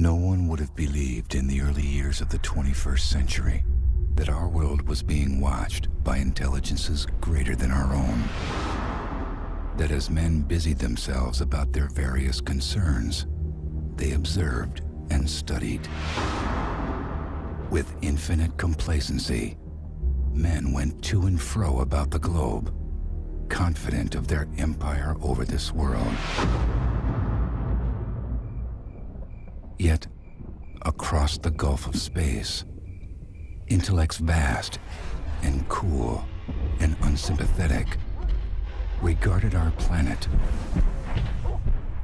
No one would have believed in the early years of the 21st century that our world was being watched by intelligences greater than our own. That as men busied themselves about their various concerns, they observed and studied. With infinite complacency, men went to and fro about the globe, confident of their empire over this world. Yet, across the gulf of space, intellects vast and cool and unsympathetic regarded our planet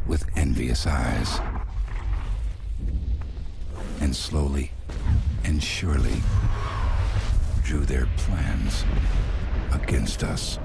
with envious eyes. And slowly and surely drew their plans against us.